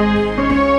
Música